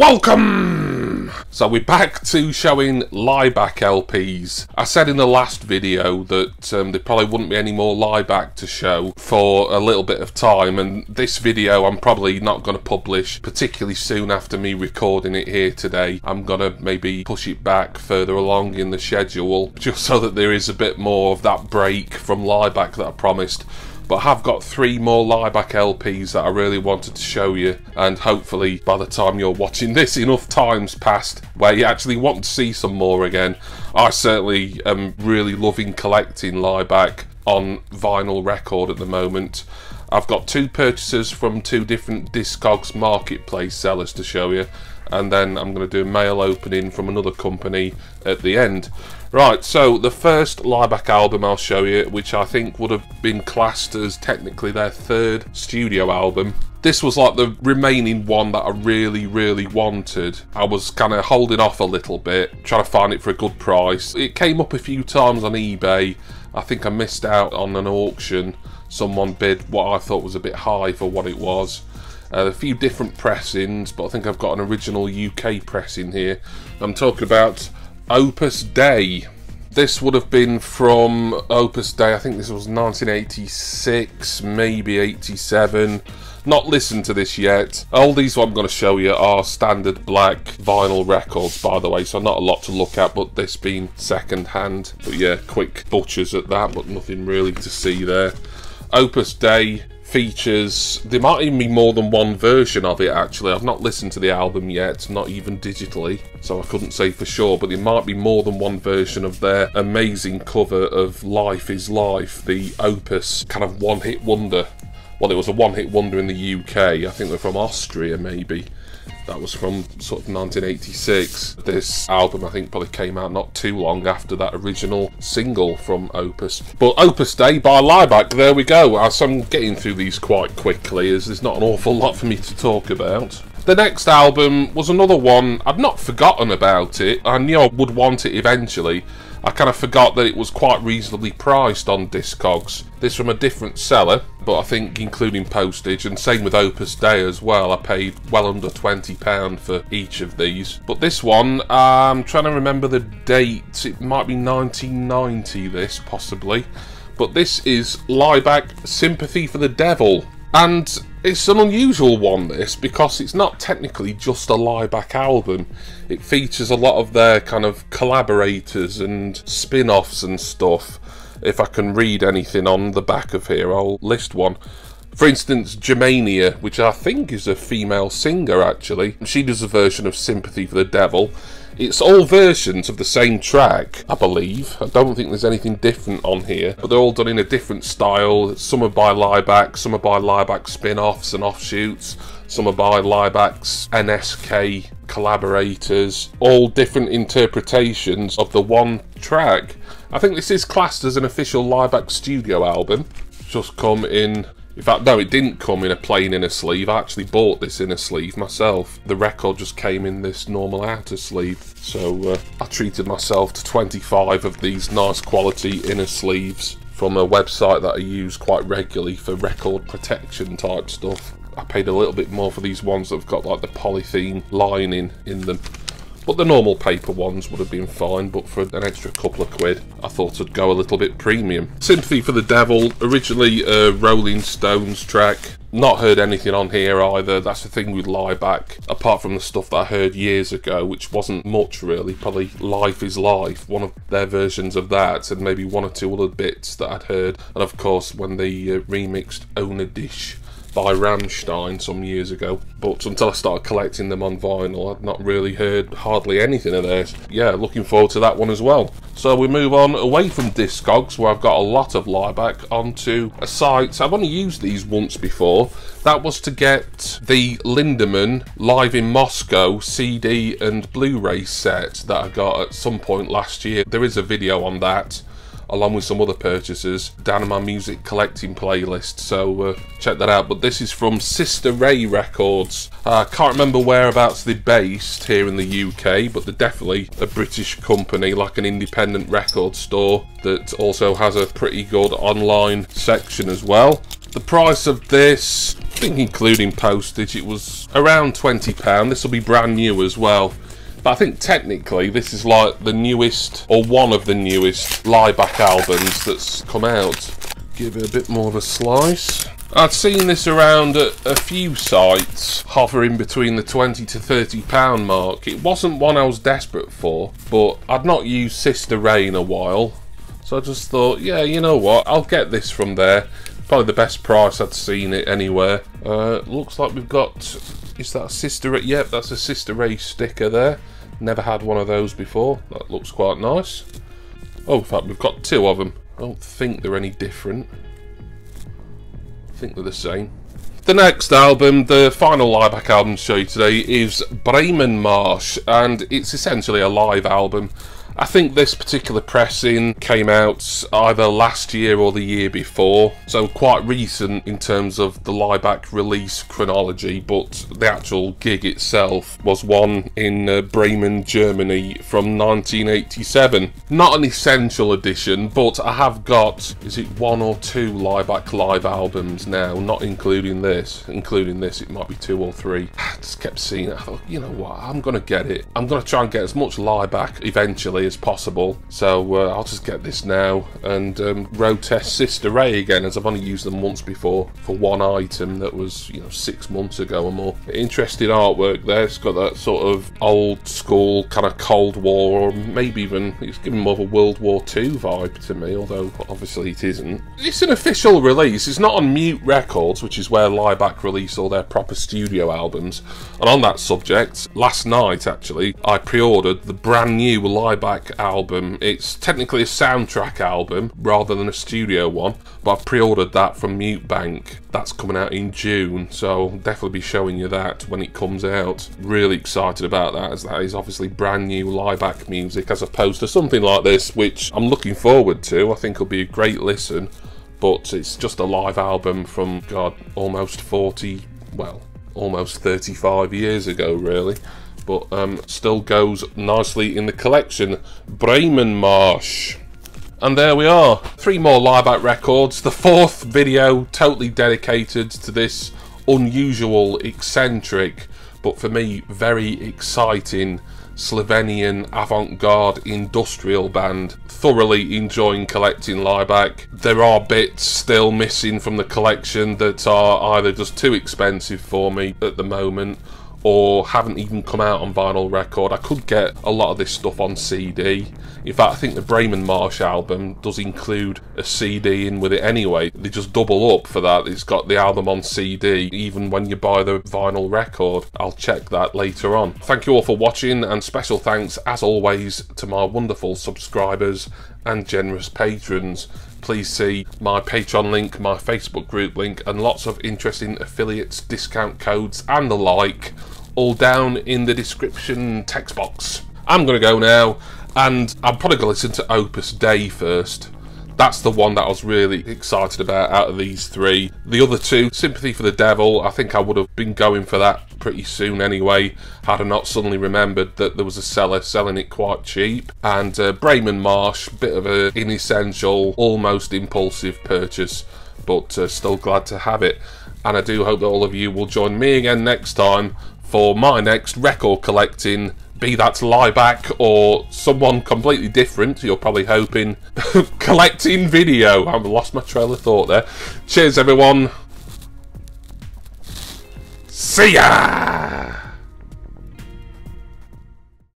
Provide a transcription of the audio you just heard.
Welcome! So we're back to showing Laibach LPs. I said in the last video that um, there probably wouldn't be any more Laibach to show for a little bit of time and this video I'm probably not going to publish particularly soon after me recording it here today. I'm going to maybe push it back further along in the schedule just so that there is a bit more of that break from Laibach that I promised but I have got three more Laibach LPs that I really wanted to show you and hopefully by the time you're watching this enough times passed where you actually want to see some more again. I certainly am really loving collecting Laibach on vinyl record at the moment. I've got two purchases from two different Discogs marketplace sellers to show you and then I'm going to do a mail opening from another company at the end. Right, so the first Laibach album I'll show you, which I think would have been classed as technically their third studio album. This was like the remaining one that I really, really wanted. I was kind of holding off a little bit, trying to find it for a good price. It came up a few times on eBay. I think I missed out on an auction. Someone bid what I thought was a bit high for what it was. Uh, a few different pressings, but I think I've got an original UK pressing here. I'm talking about Opus Dei. This would have been from Opus Dei, I think this was 1986, maybe 87. Not listened to this yet. All these I'm going to show you are standard black vinyl records, by the way, so not a lot to look at, but this being second hand. But yeah, quick butchers at that, but nothing really to see there. Opus Dei features. There might even be more than one version of it actually. I've not listened to the album yet not even digitally so i couldn't say for sure but there might be more than one version of their amazing cover of life is life the opus kind of one-hit wonder well it was a one-hit wonder in the uk i think they're from austria maybe that was from sort of 1986. This album, I think, probably came out not too long after that original single from Opus. But Opus Dei by Laibach, there we go. As I'm getting through these quite quickly, as there's not an awful lot for me to talk about. The next album was another one, I'd not forgotten about it. I knew I would want it eventually. I kind of forgot that it was quite reasonably priced on Discogs. This from a different seller, but I think including postage, and same with Opus Dei as well. I paid well under £20 for each of these. But this one, I'm trying to remember the date. It might be 1990, this, possibly. But this is Laibach Sympathy for the Devil. And it's an unusual one, this, because it's not technically just a Laibach album. It features a lot of their kind of collaborators and spin offs and stuff. If I can read anything on the back of here, I'll list one. For instance, Germania, which I think is a female singer actually. She does a version of Sympathy for the Devil. It's all versions of the same track, I believe. I don't think there's anything different on here, but they're all done in a different style. Some are by Laibach, some are by Laibach spin-offs and offshoots, some are by Laibach's NSK collaborators, all different interpretations of the one track. I think this is classed as an official Laibach studio album. Just come in in fact, no, it didn't come in a plain inner sleeve. I actually bought this inner sleeve myself. The record just came in this normal outer sleeve. So uh, I treated myself to 25 of these nice quality inner sleeves from a website that I use quite regularly for record protection type stuff. I paid a little bit more for these ones that have got like the polythene lining in them. But the normal paper ones would have been fine, but for an extra couple of quid, I thought I'd go a little bit premium. Sympathy for the Devil, originally a Rolling Stones track. Not heard anything on here either. That's the thing with Laibach. Apart from the stuff that I heard years ago, which wasn't much really. Probably Life is Life, one of their versions of that, and maybe one or two other bits that I'd heard. And of course, when they uh, remixed Ohne dich by Rammstein some years ago, but until I started collecting them on vinyl, I'd not really heard hardly anything of theirs. Yeah, looking forward to that one as well. So we move on away from Discogs, where I've got a lot of Laibach, onto a site. I've only used these once before. That was to get the Lindemann Live in Moscow CD and Blu-ray set that I got at some point last year. There is a video on that along with some other purchases down in my music collecting playlist so uh, check that out but this is from Sister Ray Records I uh, can't remember whereabouts they're based here in the UK but they're definitely a British company like an independent record store that also has a pretty good online section as well The price of this, I think including postage, it was around £20. This will be brand new as well. But I think technically this is like the newest, or one of the newest, Laibach albums that's come out. Give it a bit more of a slice. I'd seen this around at a few sites, hovering between the 20 to 30 pound mark. It wasn't one I was desperate for, but I'd not used Sister Ray in a while. So I just thought, yeah, you know what, I'll get this from there. Probably the best price I'd seen it anywhere. Uh, looks like we've got, is that Sister Yep, that's a Sister Ray sticker there. Never had one of those before. That looks quite nice. Oh, in fact, we've got two of them. I don't think they're any different. I think they're the same. The next album, the final Laibach album to show you today, is Bremen Marsch, and it's essentially a live album. I think this particular pressing came out either last year or the year before, so quite recent in terms of the Laibach release chronology, but the actual gig itself was one in uh, Bremen, Germany from 1987. Not an essential edition, but I have got, is it one or two Laibach live albums now, not including this. Including this, it might be two or three. I just kept seeing it, I thought, you know what, I'm going to get it. I'm going to try and get as much Laibach eventually as possible. So uh, I'll just get this now and um, road test Sister Ray again, as I've only used them once before for one item that was, you know, six months ago or more. Interesting artwork there. It's got that sort of old school kind of Cold War, or maybe even it's giving more of a World War II vibe to me, although obviously it isn't. It's an official release. It's not on Mute Records, which is where Laibach release all their proper studio albums. And on that subject, last night actually, I pre-ordered the brand new Laibach album. It's technically a soundtrack album rather than a studio one, but I've pre-ordered that from Mute Bank. That's coming out in June, so I'll definitely be showing you that when it comes out. Really excited about that, as that is obviously brand new Laibach music as opposed to something like this, which I'm looking forward to. I think it'll be a great listen, but it's just a live album from, God, almost 40, well, almost 35 years ago, really but um, still goes nicely in the collection. Bremen Marsch. And there we are, three more Laibach records. The fourth video totally dedicated to this unusual, eccentric, but for me very exciting Slovenian avant-garde industrial band. Thoroughly enjoying collecting Laibach. There are bits still missing from the collection that are either just too expensive for me at the moment or haven't even come out on vinyl record. I could get a lot of this stuff on CD. In fact, I think the Bremen Marsch album does include a CD in with it anyway. They just double up for that. It's got the album on CD, even when you buy the vinyl record. I'll check that later on. Thank you all for watching, and special thanks, as always, to my wonderful subscribers and generous patrons please see my Patreon link, my Facebook group link, and lots of interesting affiliates, discount codes, and the like, all down in the description text box. I'm going to go now, and I'm probably going to listen to Opus Dei first. That's the one that I was really excited about out of these three. The other two, Sympathy for the Devil, I think I would have been going for that pretty soon anyway, had I not suddenly remembered that there was a seller selling it quite cheap. And uh, Marsch, bit of an inessential, almost impulsive purchase, but uh, still glad to have it. And I do hope that all of you will join me again next time for my next record collecting be that Laibach or someone completely different, you're probably hoping, collecting video. I've lost my trail of thought there. Cheers, everyone. See ya!